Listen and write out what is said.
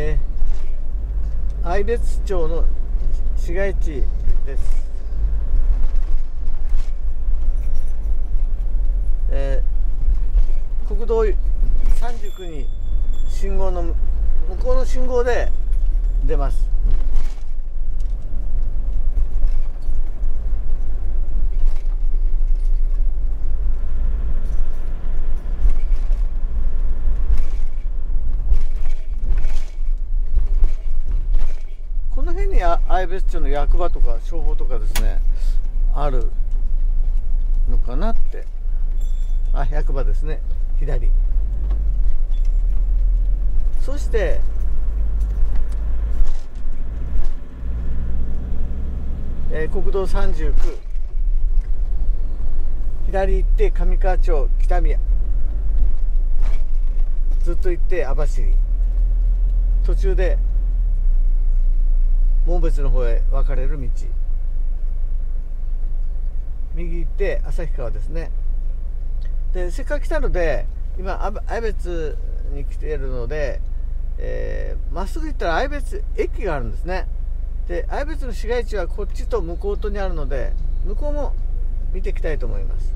えー、愛別町の市街地です。えー、国道39に信号の向こうの信号で出ます。愛別町の役場とか消防とかですねあるのかなって。あ役場ですね。左。そしてえー国道39左行って上川町北宮ずっと行って網走。途中で紋別の方へ分かれる道。右行って旭川ですね。でせっかく来たので今愛別に来ているのでえーまっすぐ行ったら愛別駅があるんですね。で愛別の市街地はこっちと向こうとにあるので向こうも見ていきたいと思います。